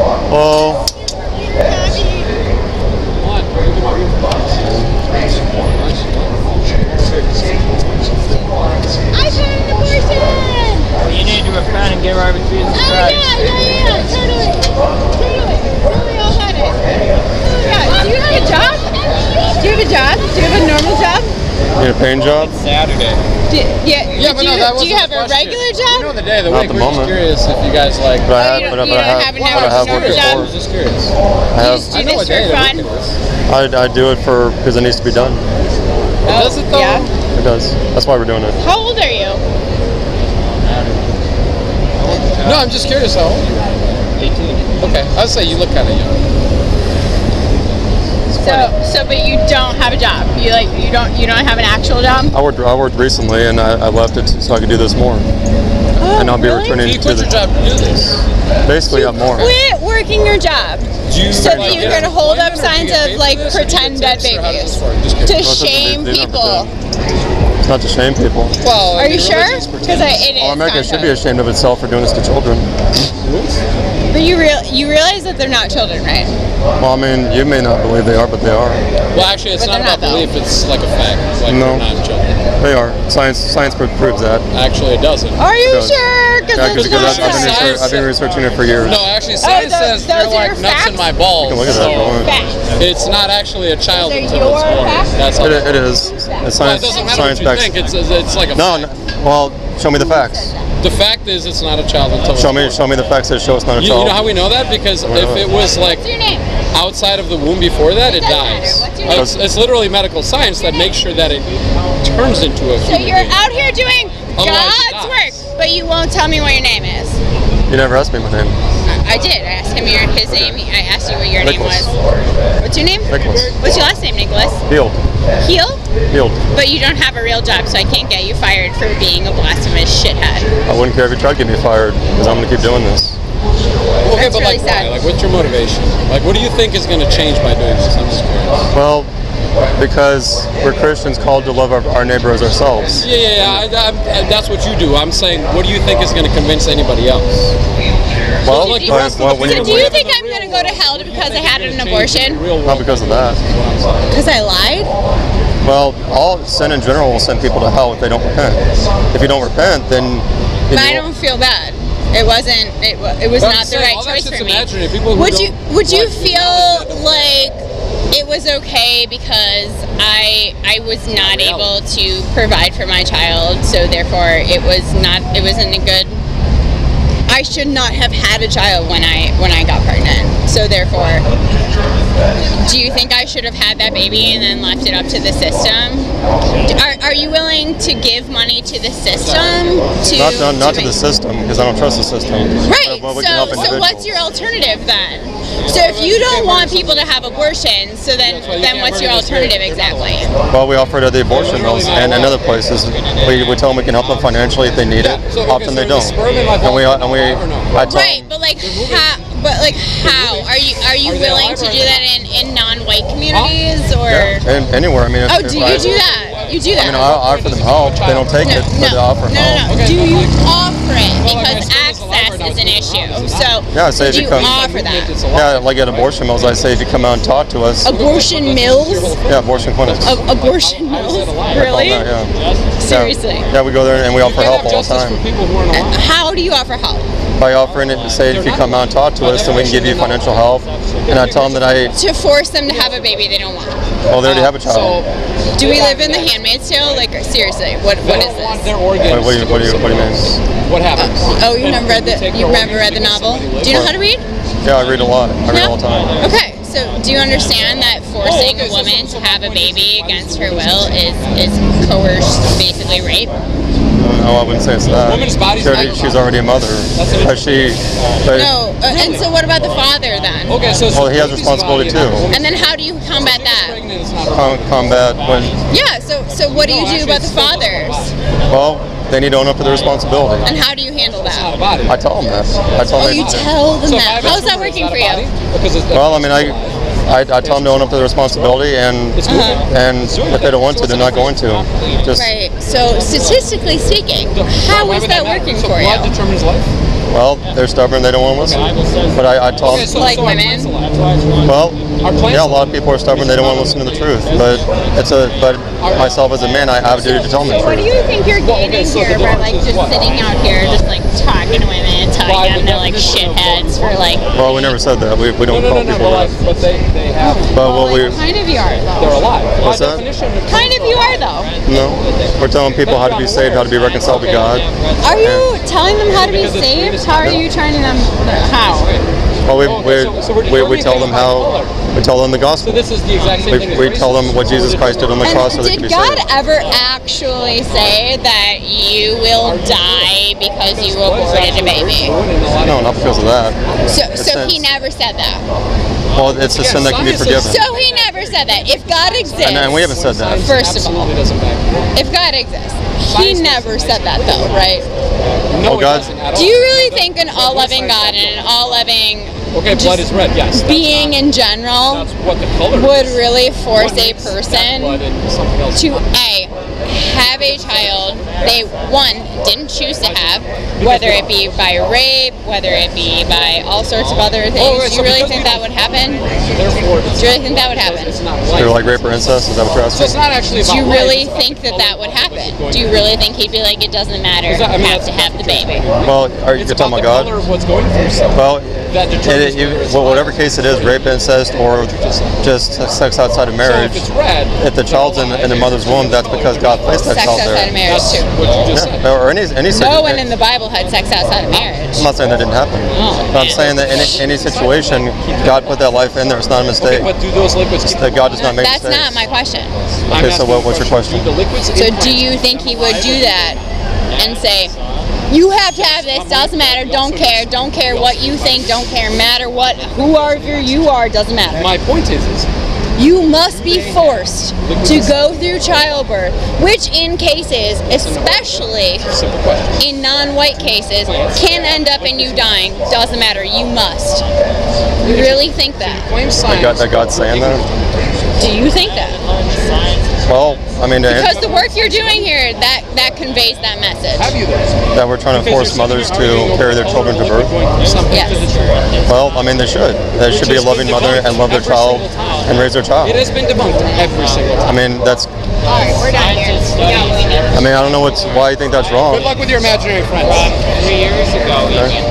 Oh. Well, I had an abortion! You need to repent and get right with Jesus Oh Christ. yeah, yeah, yeah, you need a paying job? Saturday. Do, yeah. Yeah, but do no, you, that do wasn't you have a question. regular You job? know the day of the Not week. the We're just moment. curious if you guys like. But I Oh, have, you but, don't- I- but you I don't have, have an but I have hour worked job? before. Just curious. I have, Do I know this for fun? week it is. I, I do it for because it needs to be done. Does it though? Yeah. It does. That's why we're doing it. How old are you? No, I'm just curious how old you are. 18. Okay, I'd say you look kind of young. So, so, but you don't have a job. You like, you don't, you don't have an actual job. I worked I worked recently and I, I left it so I could do this more. Oh, and I'll be really? returning you to the your job to do this. basically have more. Quit working your job. Do you, So like, that you can hold up employment, or do you signs of like this, or do you get pretend dead tips, or how babies this work? Just to shame They- they don't people. It's not to shame people. Well, Are you sure? Because pretend. it oh, is. America should be ashamed of itself for doing this to children. But you real, you realize that they're not children, right? Well, I mean, you may not believe they are, but they are. Well, actually, it's But not about not, belief. It's like a fact. Like No. they're not children. They are. Science science proves that. Actually, it doesn't. Are you Does. sure? Because Yeah, it's because. I've, I've, been research, I've been researching it for years. No, actually, oh, science those- says they're like your nuts in my balls. You can look at that so if you want. Facts. It's not actually a child They're until it's your born. facts? That's It, it is. It's Well, science. it doesn't matter science what you backs. think. It's, it's like a No, fact. no. Well, show me the facts. The fact is, it's not a child until Show it's me born. show me the facts that show it's not a You, you know how we know that? Because Why if not? it was like What's your name? outside of the womb before that, it It dies. It's, it's literally medical science that makes sure that it turns into a So you're being. out here doing Otherwise God's work, but you won't tell me what your name is. You never asked me my name. I, I did. I asked him your, his name. I asked you what your Nicholas. name was. What's your name? Nicholas. What's your last name, Nicholas? Heald. Heel? Heald. But you don't have a real job, so I can't get you fired for being a blasphemous shithead. I wouldn't care if you tried to get me fired because I'm going to keep doing this. Okay, That's but like, sad. why? Like, what's your motivation? Like, what do you think is going to change by doing this? I'm just curious. Well, because we're Christians called to love our, our neighbor as ourselves. Yeah, yeah, yeah. I, I, uh, that's what you do. I'm saying, what do you think is going to convince anybody else? Well, like, the well, rest of well, the when So you, do you think I'm gonna go to hell What do you because I had an gonna change in abortion? not because of that. Is what I'm saying. Because I lied? Well, all sin in general will send people to hell if they don't repent. If you don't repent, then. But I don't feel bad. It wasn't. It, it was not the right choice for me. imaginary. People who Would you Would you feel like it was okay because I I was not able to provide for my child, so therefore it was not. It wasn't a good. I should not have had a child when I when I got pregnant. So therefore, do you think I should have had that baby and then left it up to the system? Are, are you willing to give money to the system to Not, not, not to make- the system because I don't trust the system. Right. But we can help So, so what's your alternative then? So if you don't want people to have abortions, so then then what's your alternative exactly? Well, we offer it at the abortion mills and, and other places. We, we tell them we can help them financially if they need it. So, Often they don't. sperm in my And we, balls and we, are alive or no? I tell Right, but like how? But like how are you are you Are willing to do that in, in non-white communities or? yeah, and anywhere. I mean, Oh, if do I, you do that? You do that? I that? mean, I offer them help. They don't take no, it, no, but they offer no, help. no, no. Okay, Do you offer it because my sperm is alive access is an it's issue? not. Is it So Yeah, say if do you you come- offer that? Yeah, like at abortion mills, I say if you come out and talk to us. Abortion mills? Yeah, abortion clinics. A- abortion mills? Really? Yeah, yeah. Seriously? Yeah, we go there and we offer help all the time. for people who aren't alive. How do you offer help? By offering it, to say if you come out and talk to us, then we can give you financial help. And I tell them that I, To force them to have a baby they don't want. well, they already have a So, child. Do we live in the Handmaid's Tale? Like seriously, what they what is don't want this? their organs. What, what, do you, what, do you, what do you mean? What happens? Oh, you never read the you their never read the novel? Do you know how to read? Yeah, I read a lot. I read all the time. Okay, so do you understand that forcing a woman so- so to have a my point is- baby against her will is is coerced, basically rape? No, I wouldn't say it's that. Woman's body's She already- she's already a mother. That's an But she, but, No, uh, and so what about the father then? Okay, so Well, he has responsibility too. And then how do you combat that? Pregnant is not a com- combat when, Yeah, so so what do you do about the it's still not fathers? well, they need to own up to their responsibility. And how do you handle It's not a that? I tell them that. I tell Oh, them you they- tell them So that. How's that working for you? body? Because it's, Well, I mean, I, I, I tell them to own up to the responsibility, and It's moving. and if they don't want to, they're not going to. Just Right. So statistically speaking, So how why is would that working for blood you? determines life. Well, they're stubborn. They don't want to listen. But I, I told Okay, so, Like so our women? plants a lot. That's why I just wanted- well, our plants yeah, a lot of people are stubborn. They don't want to listen to the truth. But it's a but myself as a man, I have a duty to tell them the So what do you think you're Well, gaining here by like just sitting out here, just like talking to women, telling Why them they're like definition of shitheads for like. Well, we never said that. We, we don't no, call no, no. people But, like, that. but they, they have. But Well, what we kind of you are though. They're alive. What's that? Kind of you are though. no, we're telling people how to be saved, how to be reconciled to God. Are you telling them how to be saved? How are you trying them? How? Well, we Oh, we, okay, so- so we're we, we tell them how we tell them the So gospel. this is the exact same We, thing. we tell them what Jesus Christ did on the cross so And they can did God ever actually say that you will die because you aborted a baby? No, not because of that. So, so he never said that. Well, it's a sin that can be forgiven. So he never said that. If God exists, And, uh, and we haven't said that. First of all. Absolutely doesn't back. if God exists, he never said that though, right? No, Oh, God. doesn't at all. Do you really think an all-loving God and an all-loving Okay, blood is red. Yes. being not- in general That's what the color would is. really force a person blood and something else to a have a child they one didn't choose to have, whether it be by rape, whether it be by all sorts of other things. Oh, right, Do so you really think that would happen? Do you really think that would happen? It's They're like rape or incest. Is that what you're So it's asking? not actually Do you really it's think that that would happen? Do you really think he'd be like, it doesn't matter, Is that- I mean, have to have the baby? Well, are you talking about God? of what's going through someone. Well, that it, determines you, whether it's well, whatever case it is, rape, incest, or just sex outside of So marriage. if red, If the child's in, in the mother's womb, that's because God placed that Sex child outside of there. marriage too. what you just said. Yeah, or any any No one situ- in the Bible had sex outside of marriage. I'm not saying that didn't happen. Oh, But I'm saying that in any, any situation, God put that life in there. It's not a mistake. But do those liquids keep That God does not make That's mistakes. not my question. Okay, so what- what's your question? The liquids So do you think he would do that and say, you have to have this, doesn't matter, don't care, don't care what you think, don't care, matter what, whoever you are, doesn't matter. My point is, is You must be forced to go through childbirth, which in cases, especially in non-white cases, can end up in you dying. Doesn't matter, you must. You really think that? Claim That, science. God, saying that? Do you think that? Well, I mean, Because answer, the work you're doing here, that that conveys that message. Have you though? that we're trying to force mothers to carry their children to birth. Yes. Well, I mean, they should. They should be a loving mother and love their child and raise their child. It has been debunked every single time. I mean, that's. All right, we're done here. Yeah, we never- I mean, I don't know what's why you think that's wrong. Good luck with your imaginary friends. Three years ago, you can